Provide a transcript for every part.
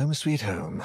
home sweet home.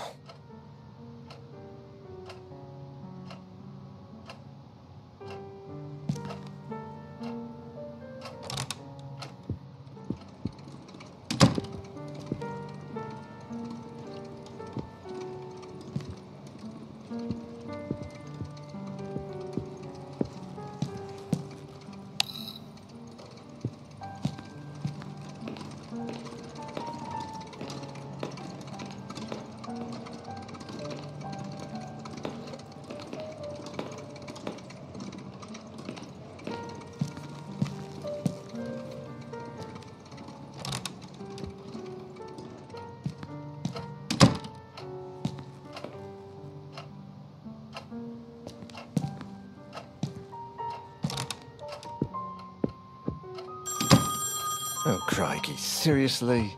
Oh, crikey, seriously?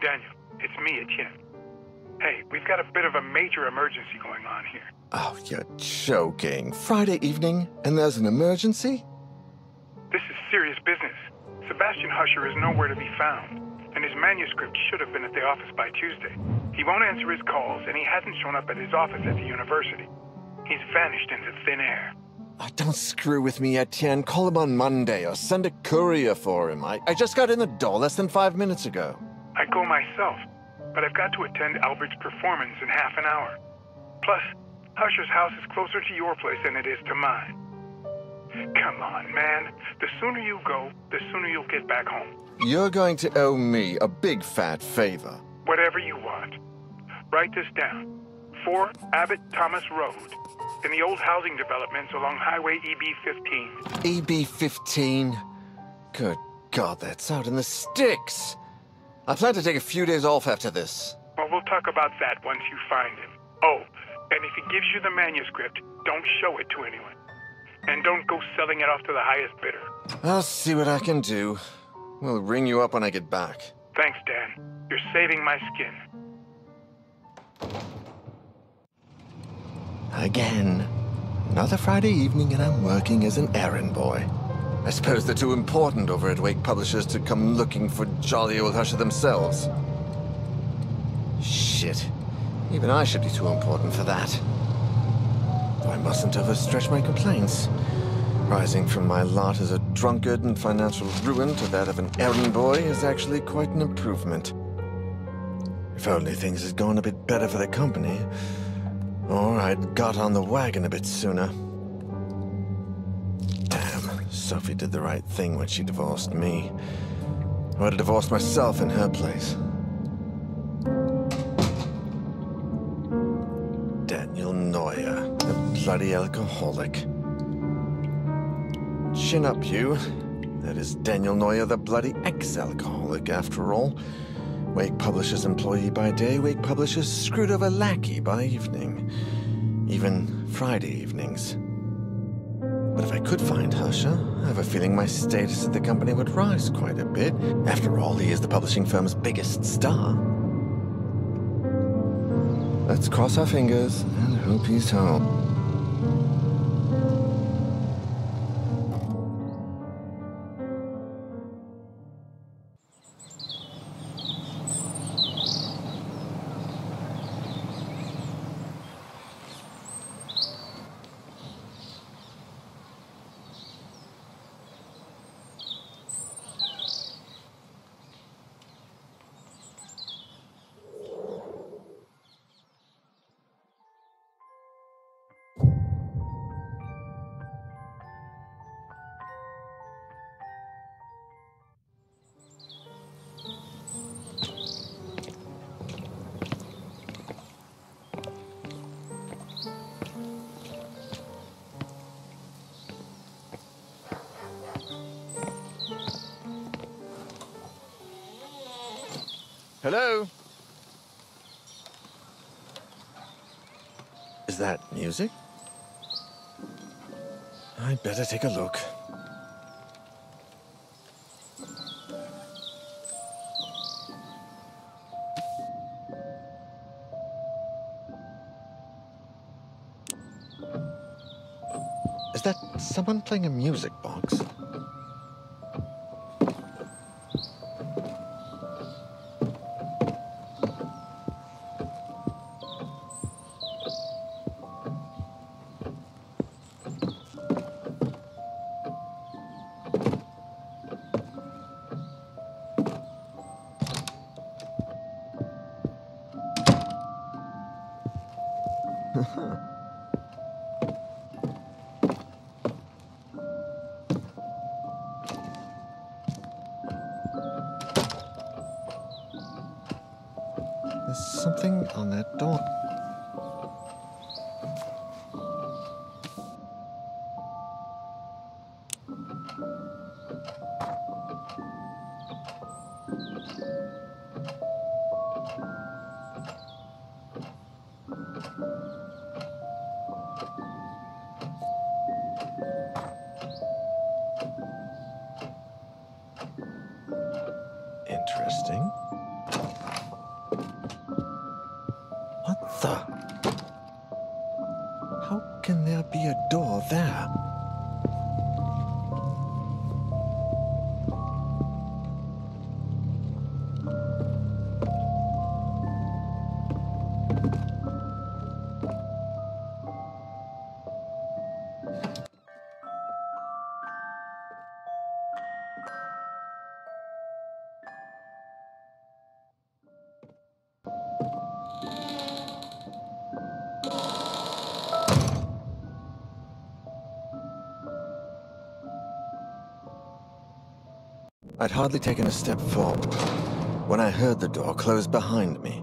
Daniel, it's me, Etienne. Hey, we've got a bit of a major emergency going on here. Oh, you're joking. Friday evening, and there's an emergency? This is serious business. Sebastian Husher is nowhere to be found, and his manuscript should have been at the office by Tuesday. He won't answer his calls, and he hasn't shown up at his office at the university. He's vanished into thin air. Oh, don't screw with me, Etienne. Call him on Monday or send a courier for him. I, I just got in the door less than five minutes ago. I go myself, but I've got to attend Albert's performance in half an hour. Plus, Husher's house is closer to your place than it is to mine. Come on, man. The sooner you go, the sooner you'll get back home. You're going to owe me a big fat favor. Whatever you want. Write this down. 4 Abbott Thomas Road, in the old housing developments along Highway EB 15. EB 15? Good God, that's out in the sticks. I plan to take a few days off after this. Well, we'll talk about that once you find him. Oh, and if he gives you the manuscript, don't show it to anyone. And don't go selling it off to the highest bidder. I'll see what I can do. We'll ring you up when I get back. Thanks, Dan. You're saving my skin. Again. Another Friday evening, and I'm working as an errand boy. I suppose they're too important over at Wake Publishers to come looking for jolly old Husher themselves. Shit. Even I should be too important for that. I mustn't overstretch my complaints. Rising from my lot as a drunkard and financial ruin to that of an errand boy is actually quite an improvement. If only things had gone a bit better for the company, or I'd got on the wagon a bit sooner. Damn, Sophie did the right thing when she divorced me. I would have divorced myself in her place. Daniel Noyer, the bloody alcoholic. Chin up, you. That is Daniel Noyer, the bloody ex-alcoholic, after all. Wake Publishers employee by day, Wake Publishers screwed over lackey by evening. Even Friday evenings. But if I could find Husher, I have a feeling my status at the company would rise quite a bit. After all, he is the publishing firm's biggest star. Let's cross our fingers and hope he's home. Music? I'd better take a look. Is that someone playing a music box? I'd hardly taken a step forward when I heard the door close behind me.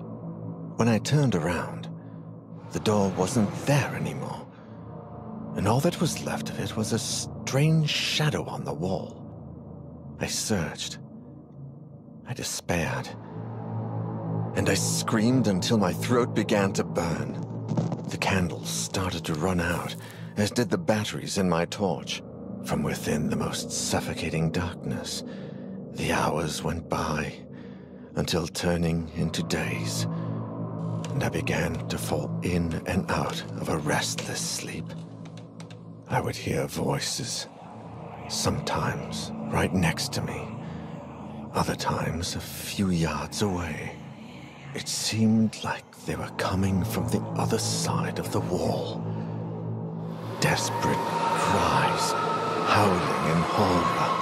When I turned around, the door wasn't there anymore, and all that was left of it was a strange shadow on the wall. I searched. I despaired. And I screamed until my throat began to burn. The candles started to run out, as did the batteries in my torch. From within the most suffocating darkness, the hours went by until turning into days, and I began to fall in and out of a restless sleep. I would hear voices, sometimes right next to me, other times a few yards away. It seemed like they were coming from the other side of the wall. Desperate cries, howling in horror,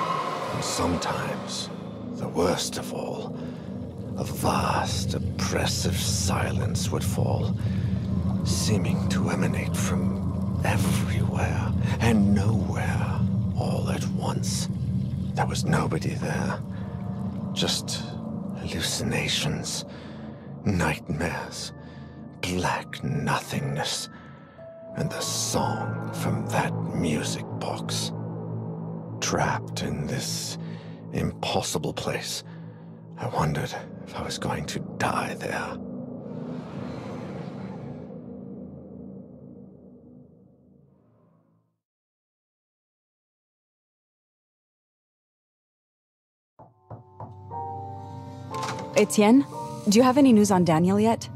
and sometimes, the worst of all, a vast, oppressive silence would fall, seeming to emanate from everywhere and nowhere all at once. There was nobody there, just hallucinations, nightmares, black nothingness, and the song from that music box. Trapped in this impossible place, I wondered if I was going to die there. Etienne, do you have any news on Daniel yet?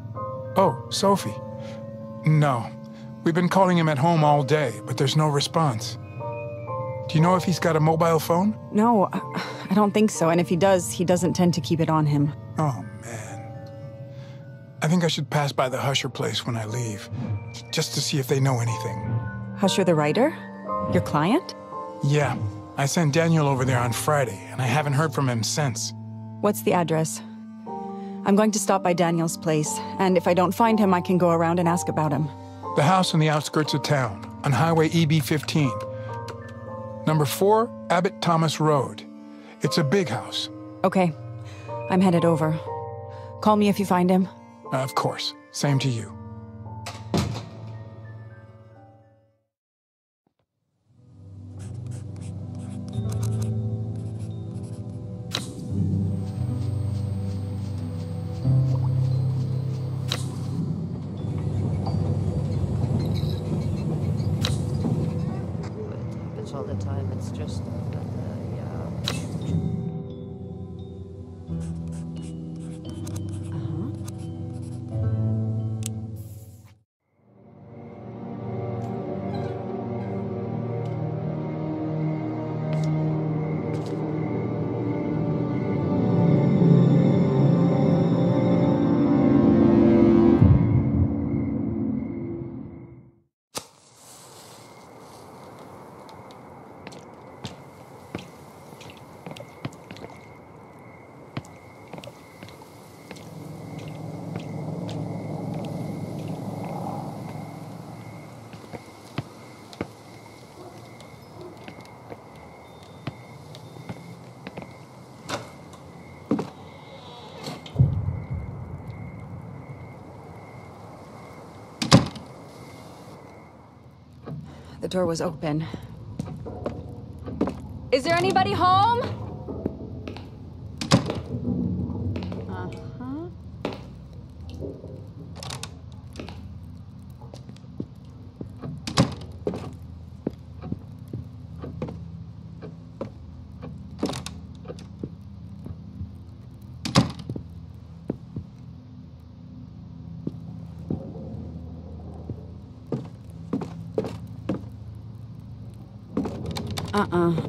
Oh, Sophie. No. We've been calling him at home all day, but there's no response. Do you know if he's got a mobile phone? No, I don't think so. And if he does, he doesn't tend to keep it on him. Oh, man. I think I should pass by the Husher place when I leave, just to see if they know anything. Husher the writer? Your client? Yeah, I sent Daniel over there on Friday, and I haven't heard from him since. What's the address? I'm going to stop by Daniel's place, and if I don't find him, I can go around and ask about him. The house on the outskirts of town, on Highway EB 15. Number 4, Abbott Thomas Road. It's a big house. Okay, I'm headed over. Call me if you find him. Uh, of course. Same to you. The door was open. Is there anybody home? 啊。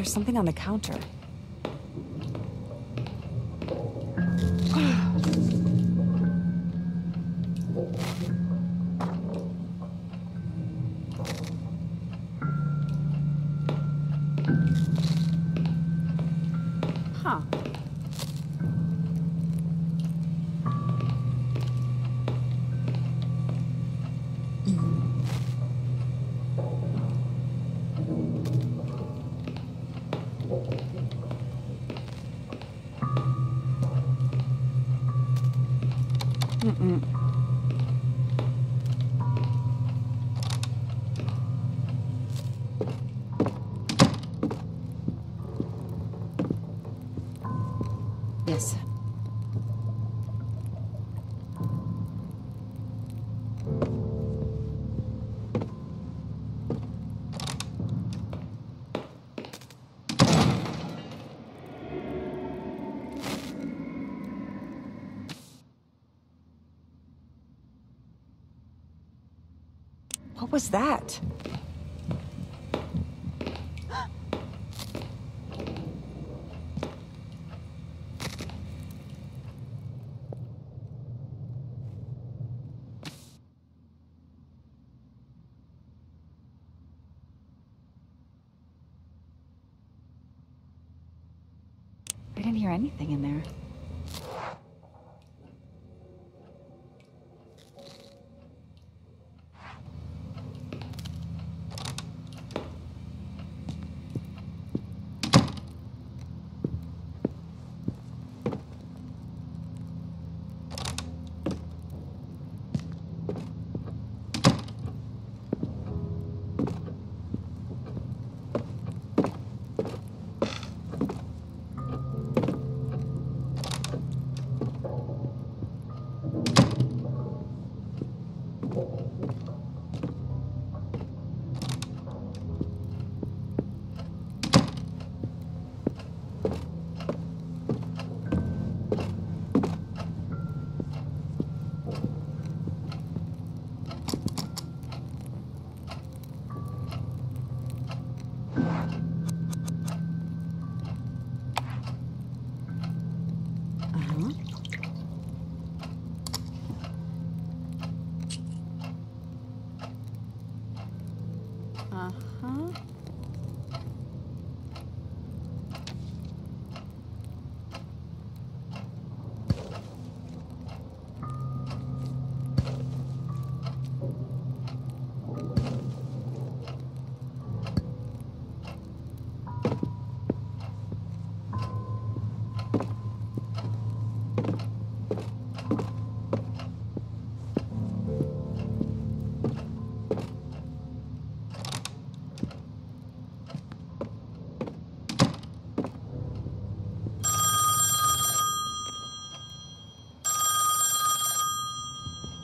There's something on the counter. That? I didn't hear anything in there.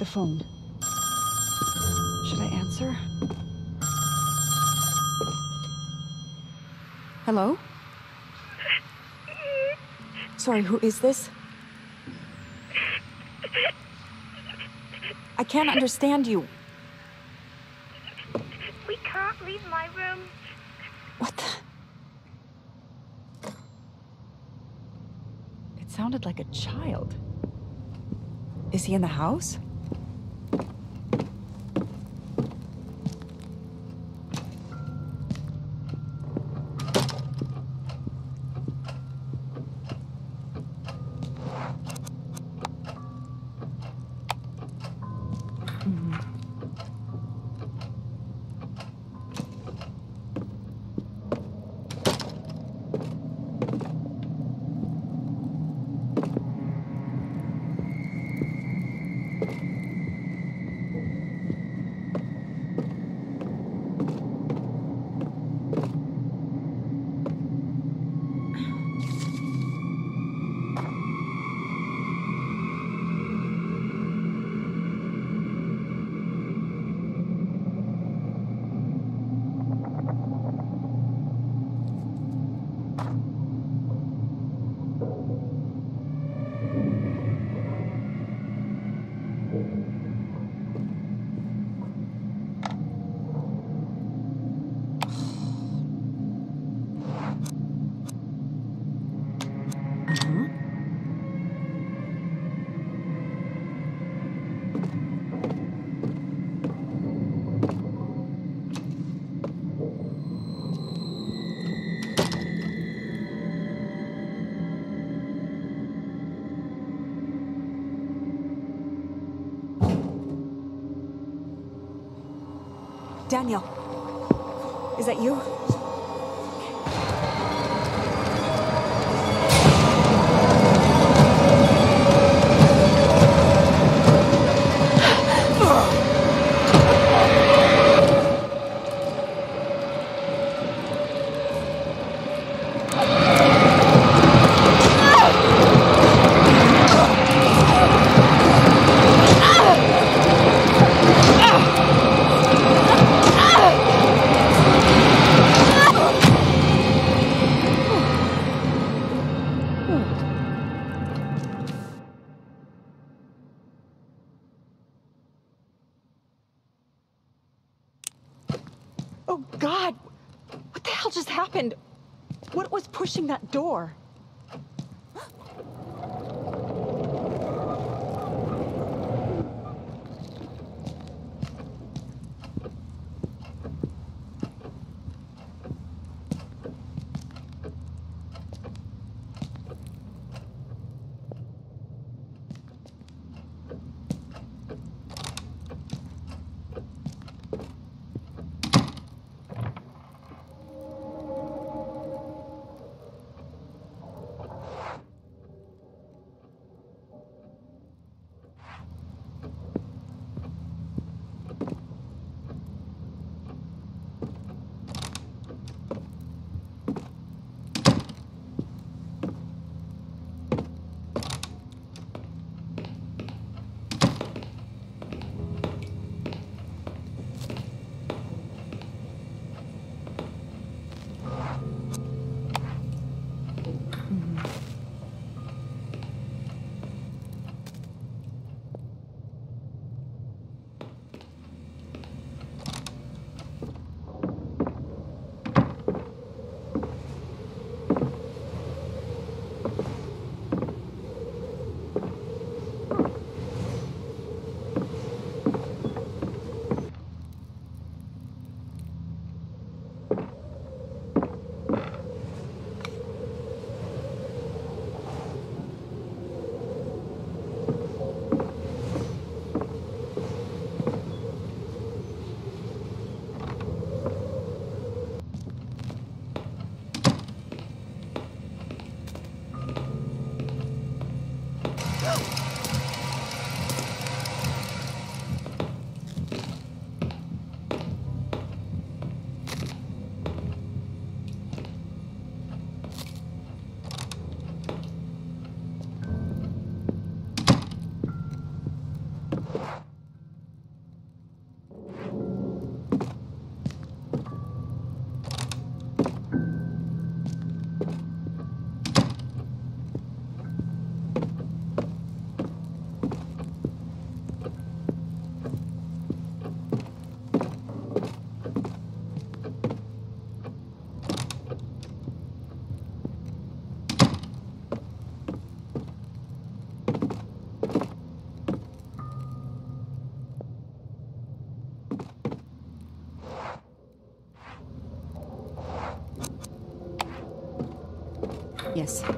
The phone. Should I answer? Hello? Sorry, who is this? I can't understand you. We can't leave my room. What the? It sounded like a child. Is he in the house? Daniel. Is that you? gracias.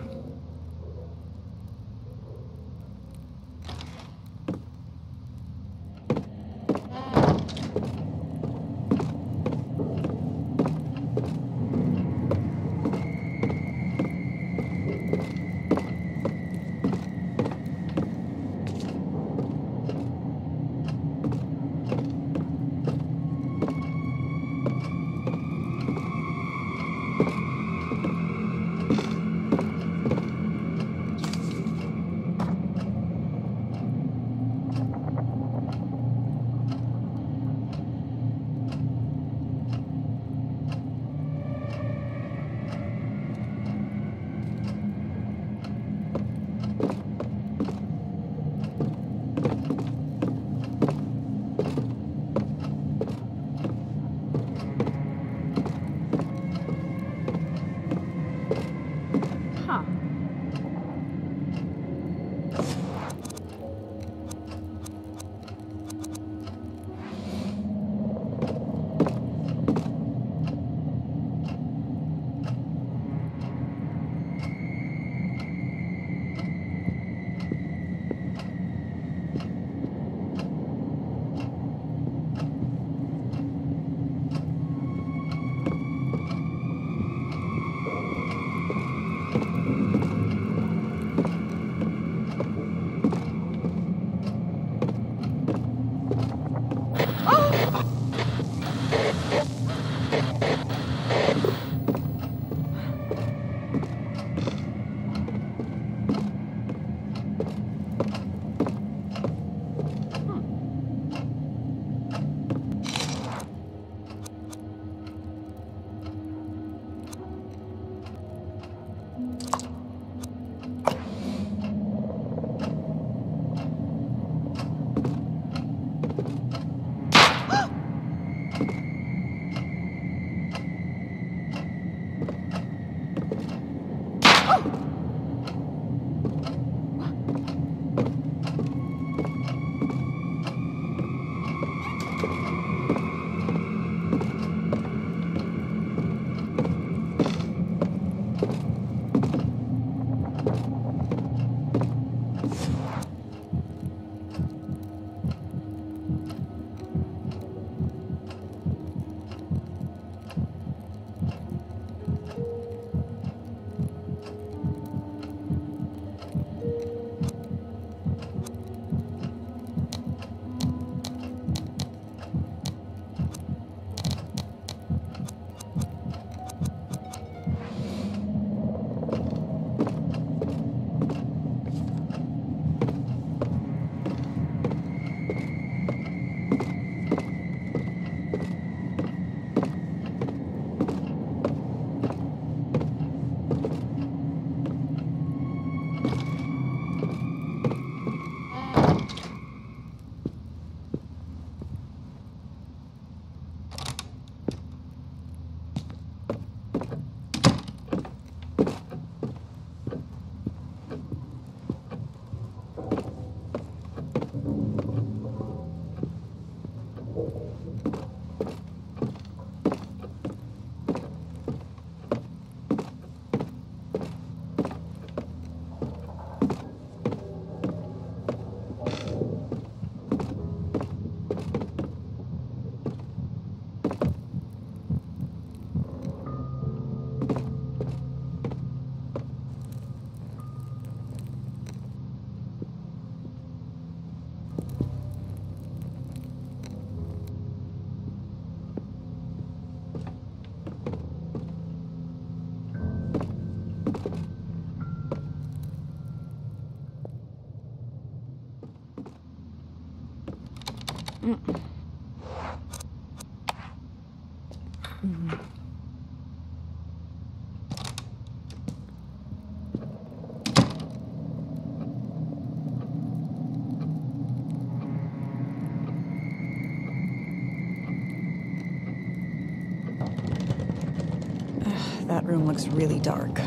Looks really dark.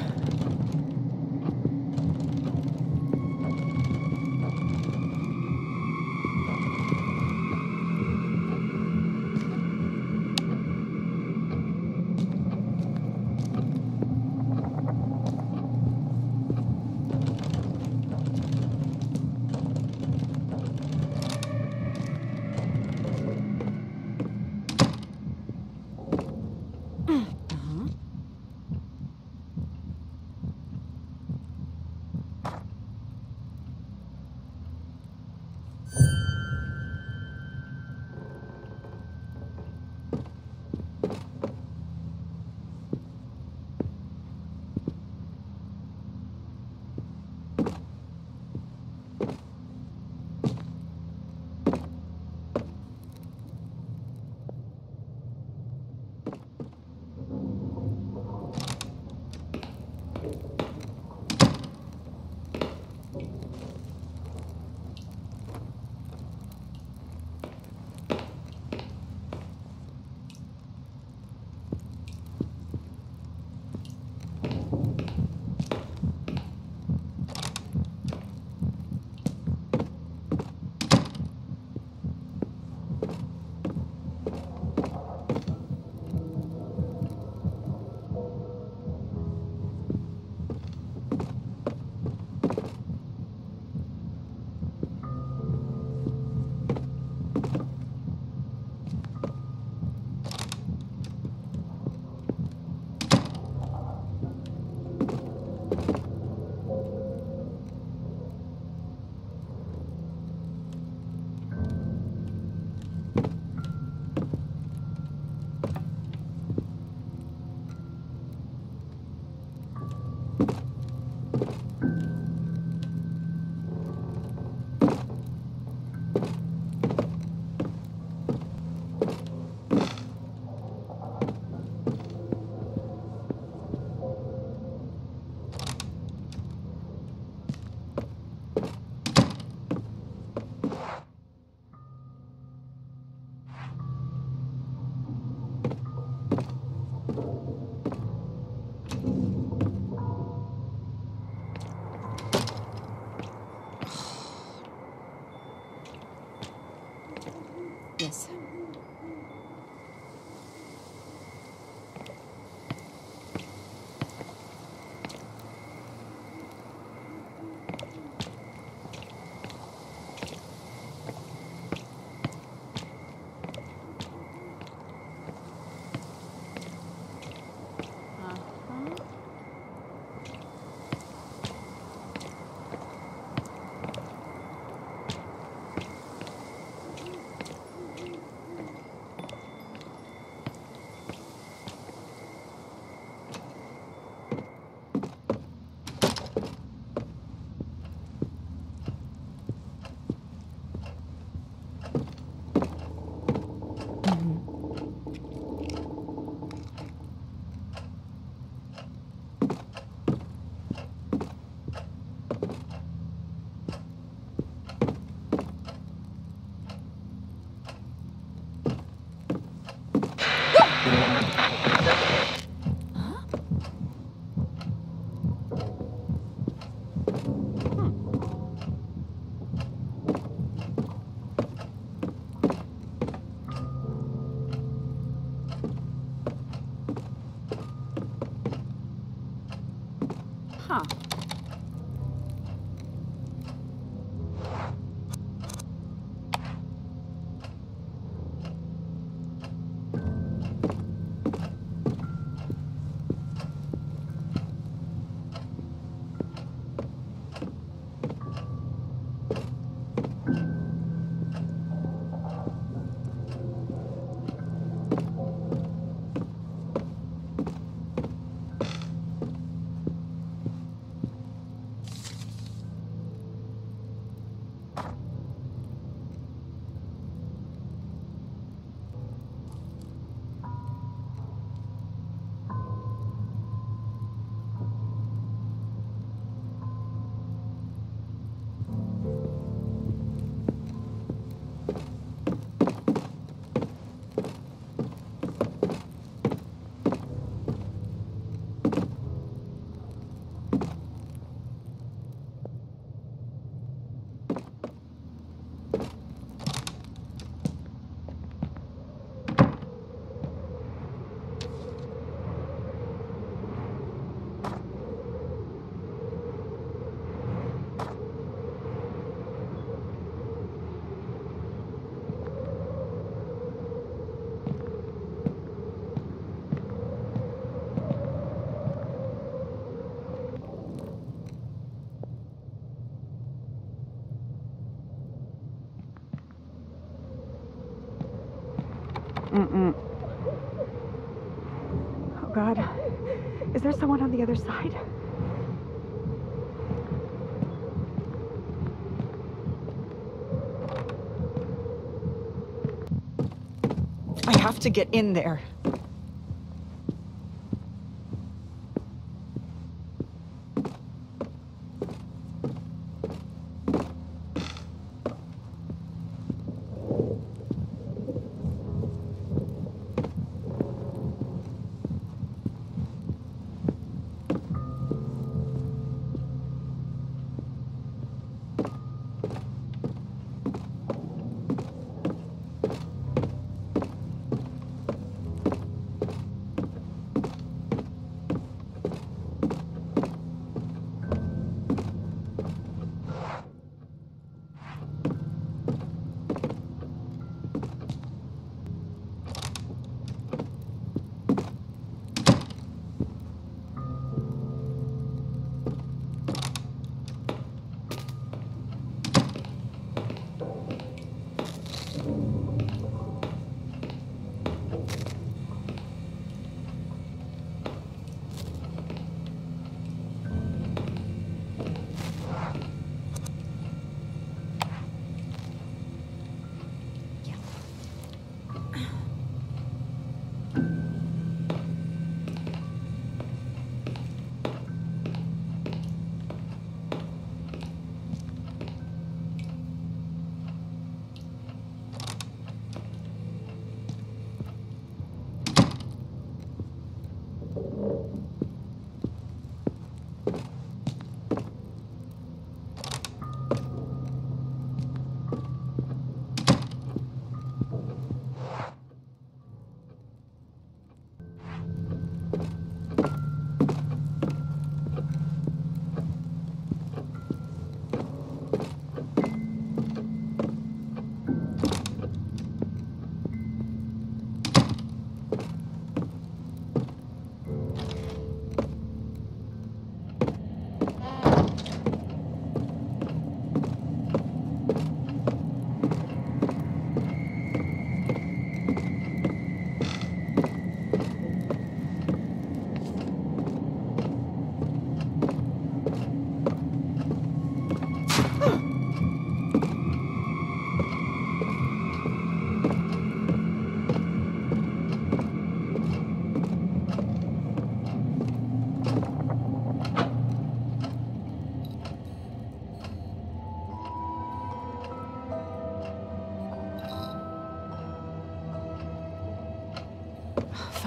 Is there someone on the other side? I have to get in there.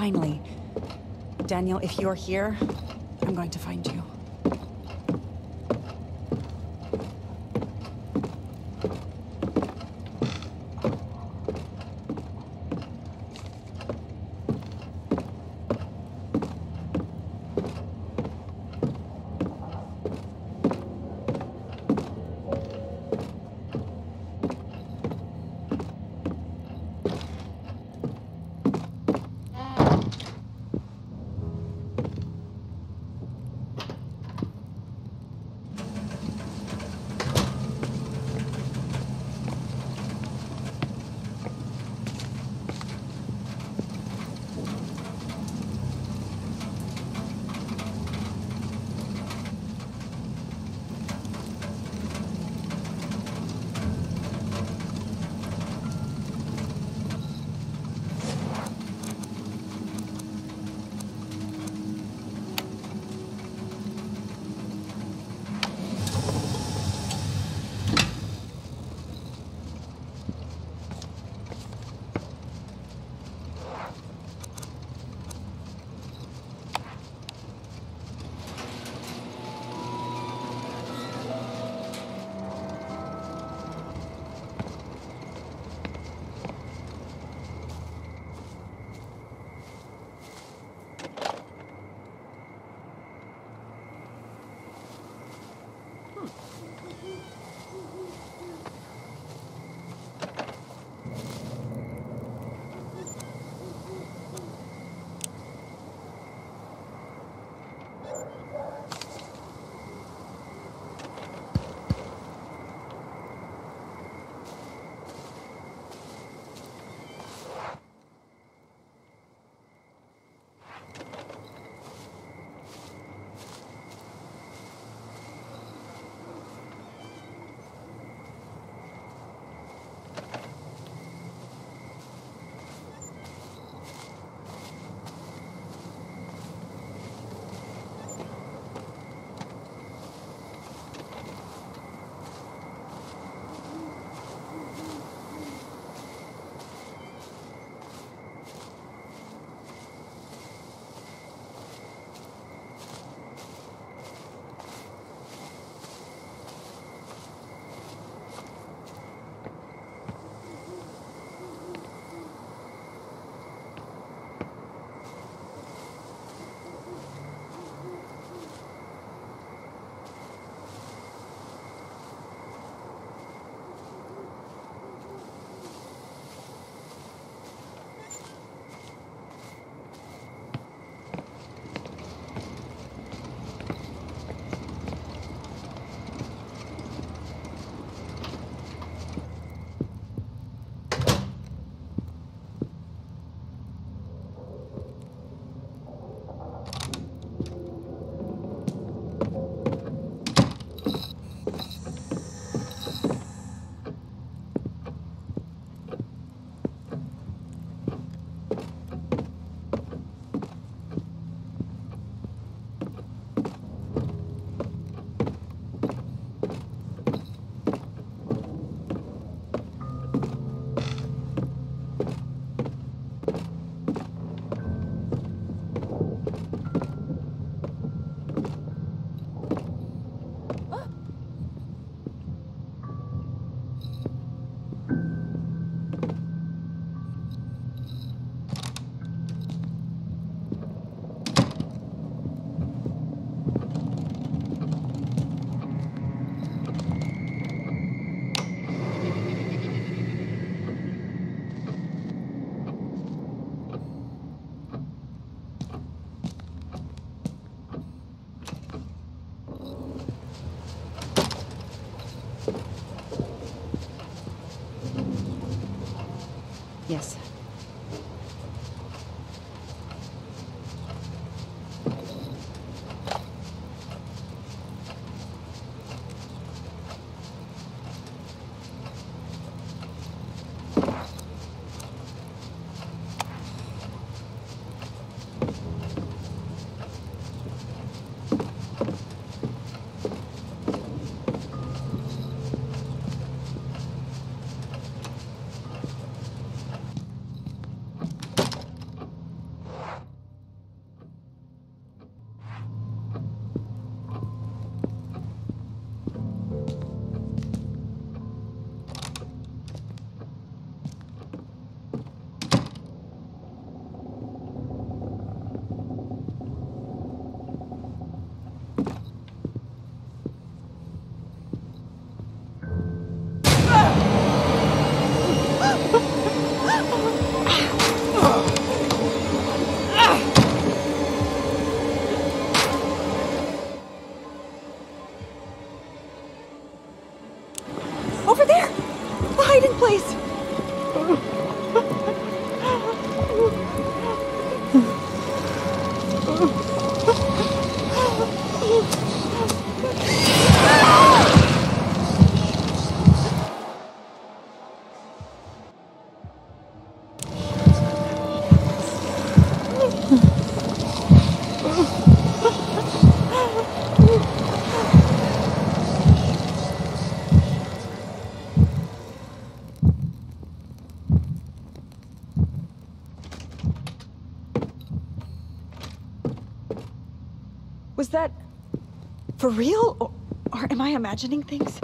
Finally. Daniel, if you're here, I'm going to find you. for real? Or, or am I imagining things?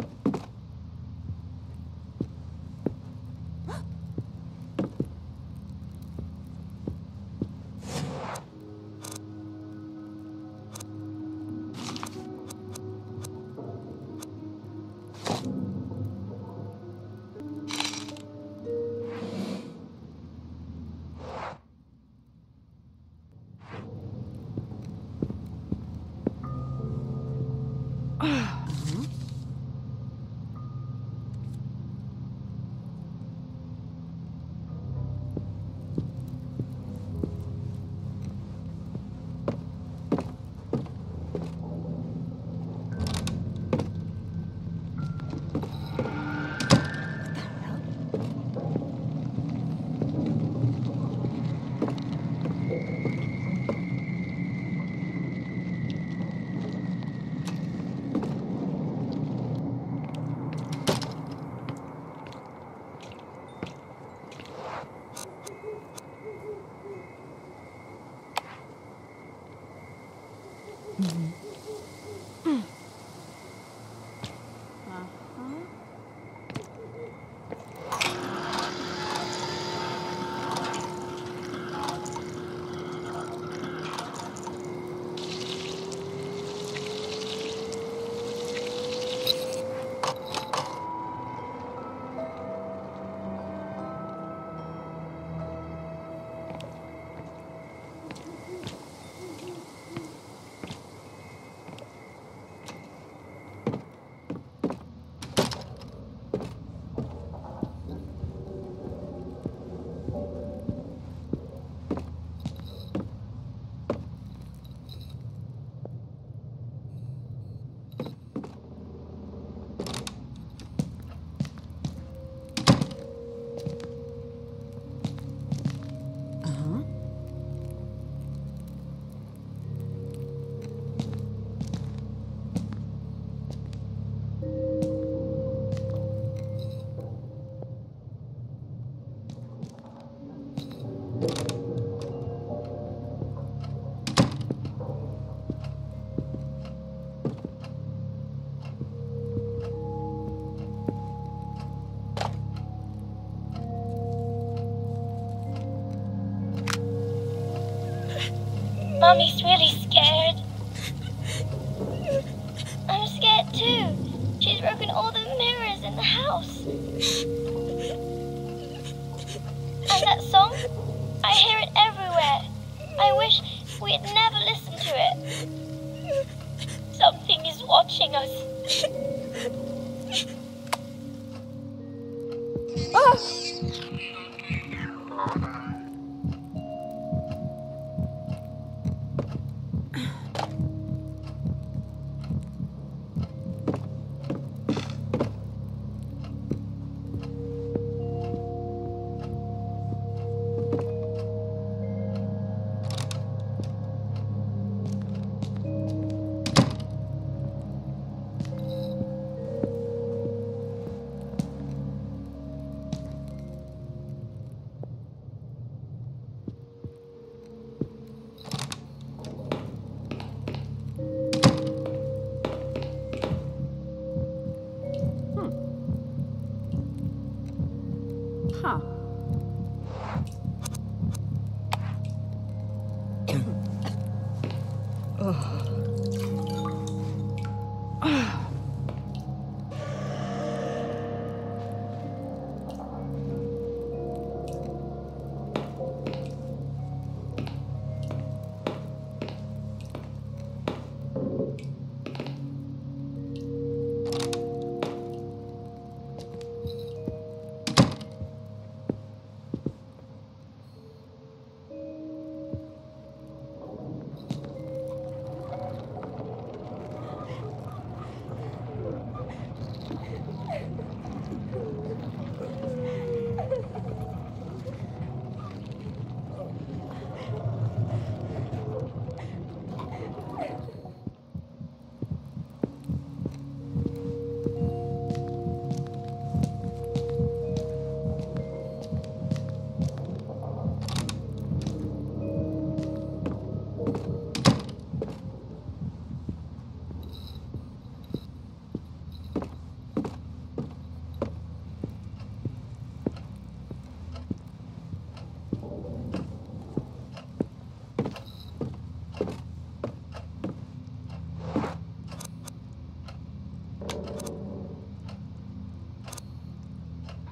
Mommy's really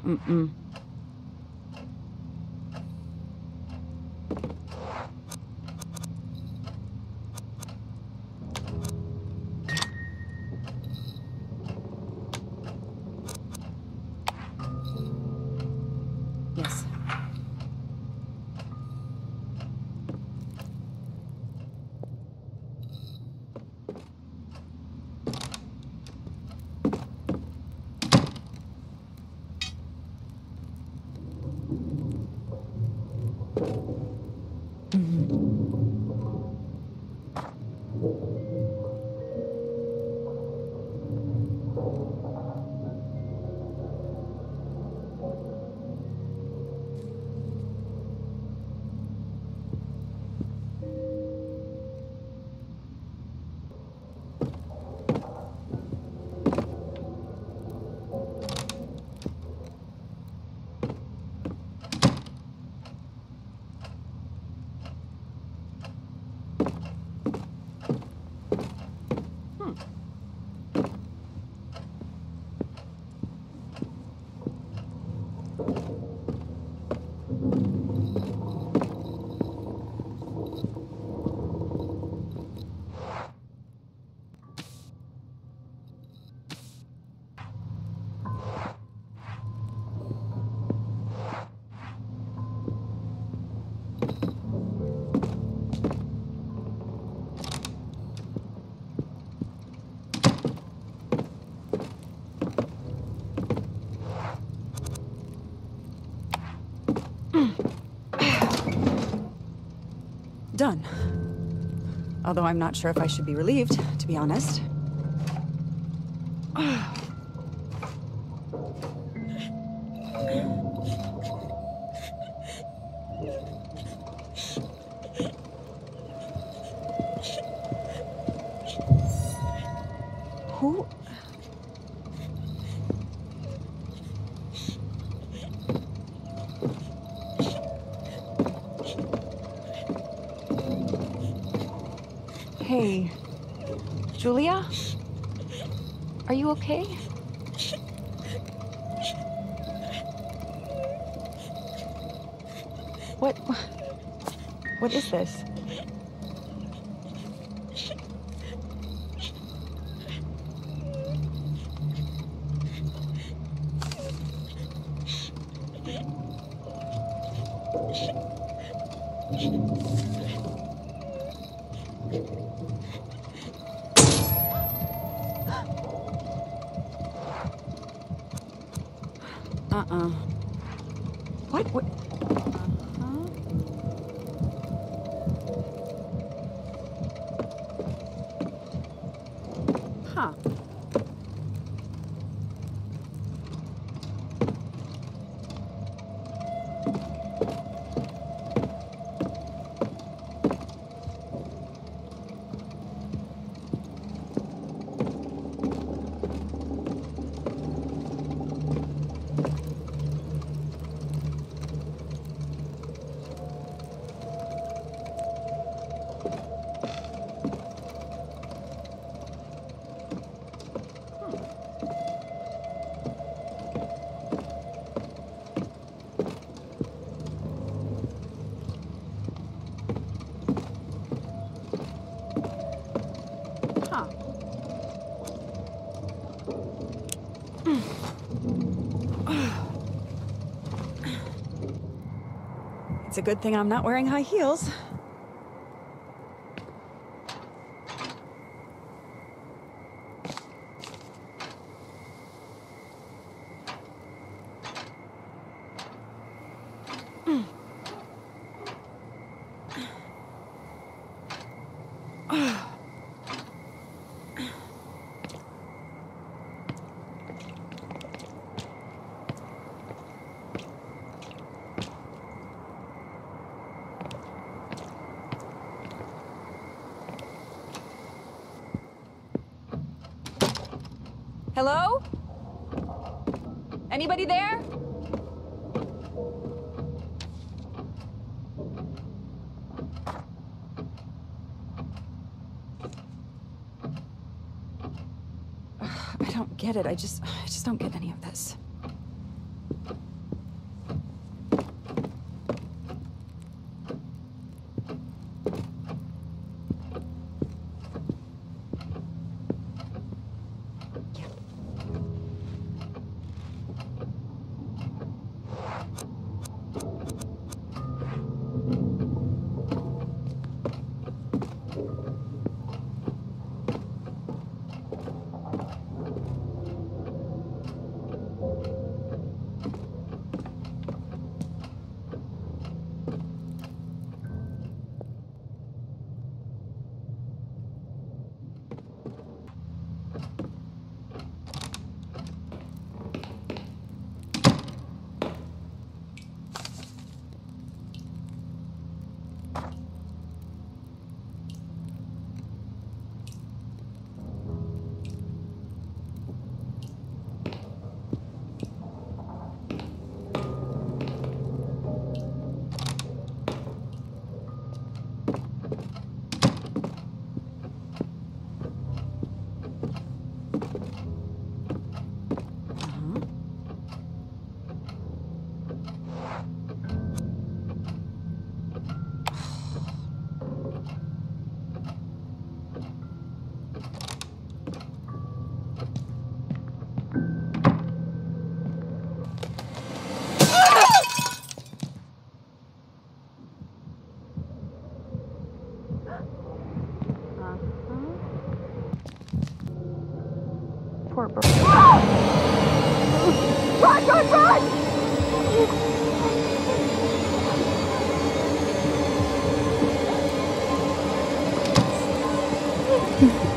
嗯嗯。Although I'm not sure if I should be relieved, to be honest. Julia? Are you okay? What? What is this? It's a good thing I'm not wearing high heels. Hello? Anybody there? I don't get it. I just I just don't get any of this. Over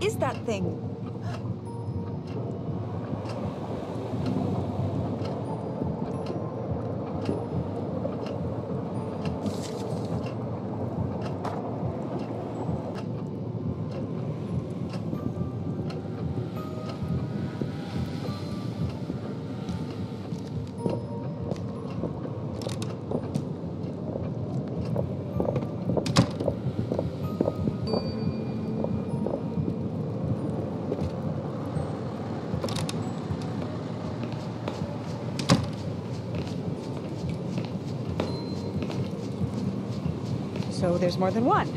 is that thing? There's more than one.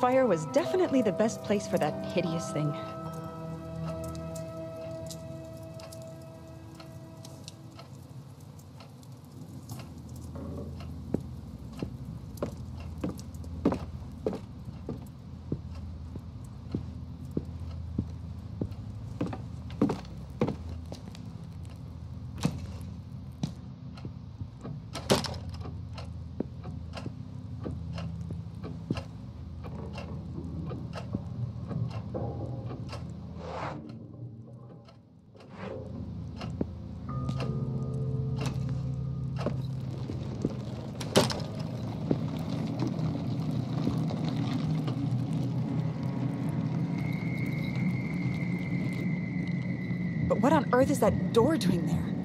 fire was definitely the best place for that hideous thing. But what on earth is that door doing there?